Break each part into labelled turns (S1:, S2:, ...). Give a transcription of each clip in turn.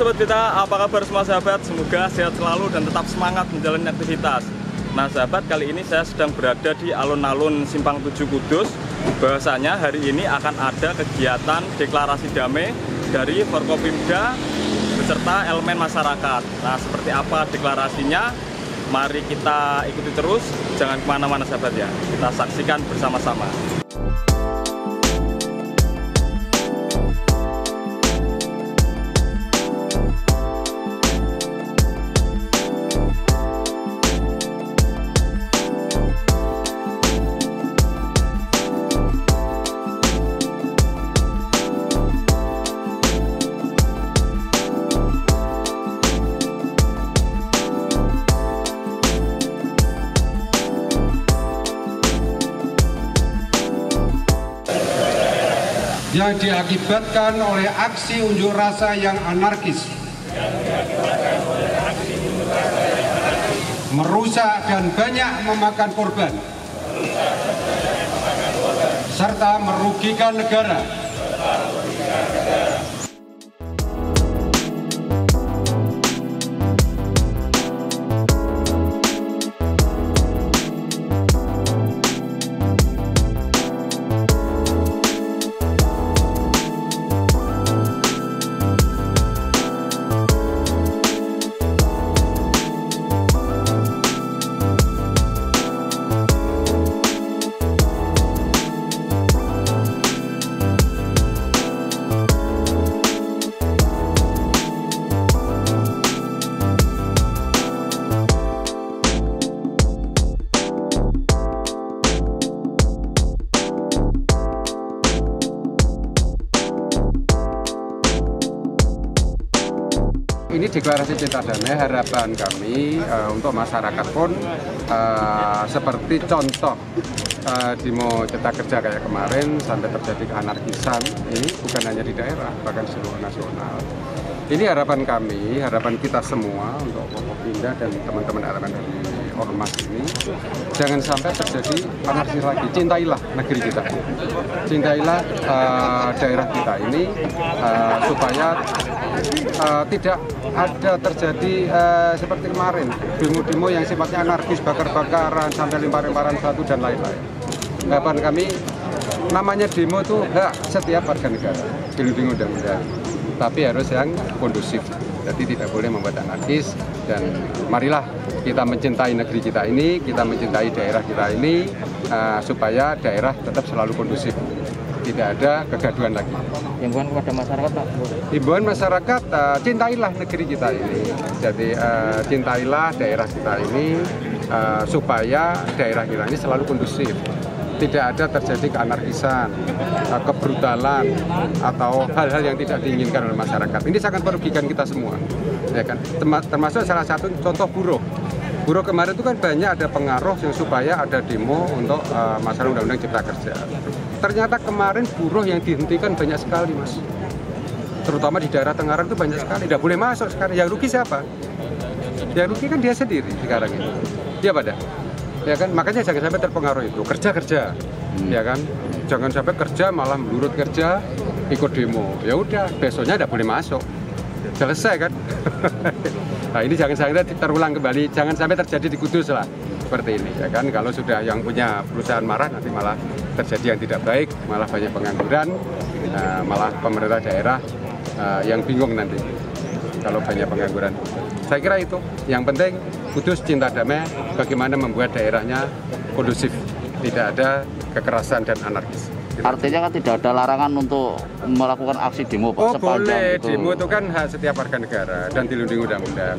S1: Sobat Beta, apa kabar semua sahabat? Semoga sehat selalu dan tetap semangat menjalani aktivitas. Nah sahabat, kali ini saya sedang berada di alun-alun Simpang 7 Kudus. Bahwasanya hari ini akan ada kegiatan deklarasi damai dari Forkopimda beserta elemen masyarakat. Nah seperti apa deklarasinya? Mari kita ikuti terus, jangan ke mana-mana sahabat ya. Kita saksikan bersama-sama
S2: yang diakibatkan oleh aksi unjuk rasa yang anarkis, merusak dan banyak memakan korban, serta merugikan negara. Ini deklarasi cinta damai harapan kami uh, untuk masyarakat pun uh, seperti contoh uh, demo cipta kerja kayak kemarin sampai terjadi keanarkisan ini bukan hanya di daerah bahkan seluruh nasional. Ini harapan kami, harapan kita semua untuk Pindah dan teman-teman elemen dari ormas ini jangan sampai terjadi anarkis lagi. Cintailah negeri kita, cintailah uh, daerah kita ini uh, supaya uh, tidak ada terjadi uh, seperti kemarin demo-demo yang sifatnya anarkis, bakar-bakaran, sampai lempar-lemparan batu dan lain-lain. Harapan kami namanya demo itu hak setiap warga negara, dilindungi undang-undang tapi harus yang kondusif. Jadi tidak boleh membuat anarkis dan marilah kita mencintai negeri kita ini, kita mencintai daerah kita ini uh, supaya daerah tetap selalu kondusif. Tidak ada kegaduhan lagi.
S3: Himbauan kepada masyarakat Pak?
S2: Himbauan masyarakat, uh, cintailah negeri kita ini. Jadi uh, cintailah daerah kita ini uh, supaya daerah kita ini selalu kondusif tidak ada terjadi keanarkisan, kebrutalan atau hal-hal yang tidak diinginkan oleh masyarakat. Ini sangat merugikan kita semua, ya kan? Termasuk salah satu contoh buruh. Buruh kemarin itu kan banyak ada pengaruh yang supaya ada demo untuk uh, masalah undang-undang cipta kerja. Ternyata kemarin buruh yang dihentikan banyak sekali, mas. Terutama di daerah Tengaran itu banyak sekali. Tidak boleh masuk sekarang. Yang rugi siapa? Yang rugi kan dia sendiri sekarang ini. Dia pada ya kan makanya jangan sampai terpengaruh itu kerja kerja hmm. ya kan jangan sampai kerja malah melurut kerja ikut demo ya udah besoknya tidak boleh masuk selesai kan nah ini jangan sampai terulang kembali jangan sampai terjadi di Kudus lah seperti ini ya kan? Kalau sudah yang punya perusahaan marah nanti malah terjadi yang tidak baik malah banyak pengangguran uh, malah pemerintah daerah uh, yang bingung nanti kalau banyak pengangguran. Saya kira itu. Yang penting Kudus cinta damai, bagaimana membuat daerahnya kondusif, tidak ada kekerasan dan anarkis.
S3: Artinya kan tidak ada larangan untuk melakukan aksi demo Pak
S2: Oh boleh, itu. demo itu kan hak setiap warga negara dan dilindungi undang-undang.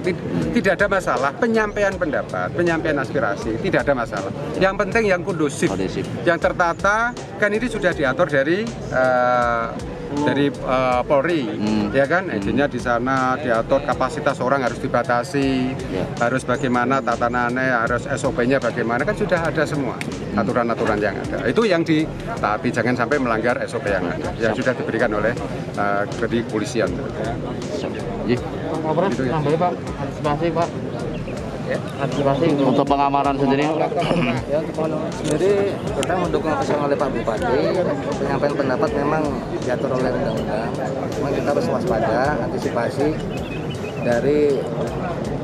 S2: Tidak ada masalah penyampaian pendapat, penyampaian aspirasi, tidak ada masalah. Yang penting yang kondusif, kondusif. yang tertata, kan ini sudah diatur dari uh, dari uh, Polri, hmm. ya kan? Izinnya di sana diatur kapasitas orang harus dibatasi, ya. harus bagaimana tatanannya, harus SOP-nya bagaimana kan sudah ada semua aturan-aturan yang ada. Itu yang ditaati, jangan sampai melanggar SOP yang ada, yang sudah diberikan oleh uh, kepolisian.
S3: Iya. Gitu ya. Pak, antisipasi Pak.
S4: Ya.
S5: Antisipasi
S3: Untuk pengamanan sendiri
S4: Ya untuk pengamanan sendiri kita mendukung apa yang oleh Pak Bupati penyampaian pendapat memang diatur oleh undang-undang. Memang kita harus waspada antisipasi dari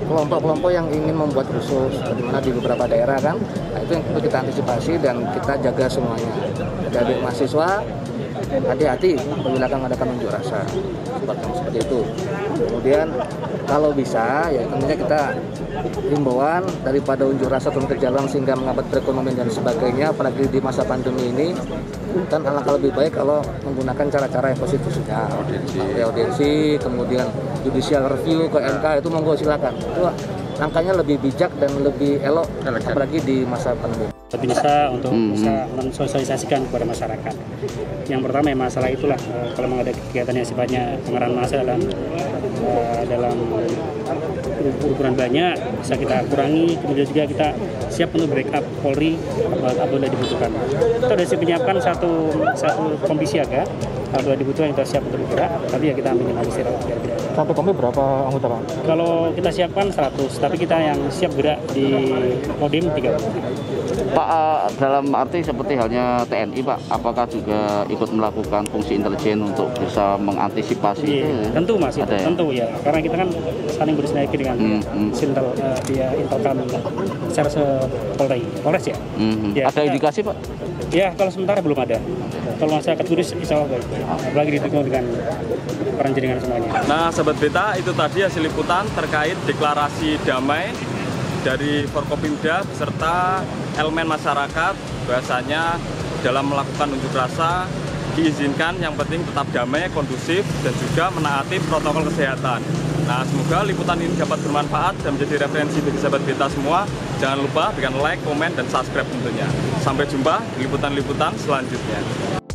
S4: kelompok-kelompok yang ingin membuat rusuh seperti mana di beberapa daerah kan. Nah, itu yang perlu kita antisipasi dan kita jaga semuanya. Jadi adik mahasiswa hati-hati apabila akan mengadakan unjuk rasa. Seperti, itu. Kemudian kalau bisa ya tentunya kita himbauan daripada unjuk rasa turun ke jalan sehingga menghambat perekonomian dan sebagainya apalagi di masa pandemi ini. Kan alangkah lebih baik kalau menggunakan cara-cara yang konstitusional. Audiensi. audiensi kemudian judicial review ke MK itu monggo silakan. Itu langkahnya lebih bijak dan lebih elok apalagi di masa pandemi
S5: bisa untuk
S3: Hmm.
S5: bisa mensosialisasikan kepada masyarakat. Yang pertama ya masalah itulah eh, kalau memang ada kegiatan yang sifatnya pengarahan massa dalam eh, dalam ukuran banyak bisa kita kurangi kemudian juga kita siap untuk backup Polri apabila dibutuhkan. Kita sudah siap menyiapkan satu satu komisi siaga apabila dibutuhkan kita siap untuk bergerak tapi ya kita minimalisir biar tidak.
S6: Satu kompi berapa anggota Pak?
S5: Kalau kita siapkan 100 tapi kita yang siap gerak di Kodim 30.
S3: Pak eh, dalam arti seperti halnya TNI Pak, apakah juga ikut melakukan fungsi intelijen untuk bisa mengantisipasi
S5: Iya,
S3: itu?
S5: tentu mas, itu,
S3: Ada ya?
S5: tentu ya. Karena kita kan saling bersinergi dengan
S3: Hmm, hmm.
S5: Sintel, eh, dia Intelkam secara se Polri, Polres ya.
S3: Mhm.
S5: Ya,
S3: Ada
S5: kita-
S3: indikasi Pak?
S5: Ya, kalau sementara belum ada. Kalau masyarakat turis insya Allah baik. Apalagi didukung dengan peran jaringan semuanya.
S1: Nah, Sobat Beta, itu tadi hasil liputan terkait deklarasi damai dari Forkopimda beserta elemen masyarakat bahasanya dalam melakukan unjuk rasa diizinkan yang penting tetap damai, kondusif, dan juga menaati protokol kesehatan. Nah, semoga liputan ini dapat bermanfaat dan menjadi referensi bagi sahabat beta semua. Jangan lupa berikan like, komen, dan subscribe tentunya. Sampai jumpa di liputan-liputan selanjutnya.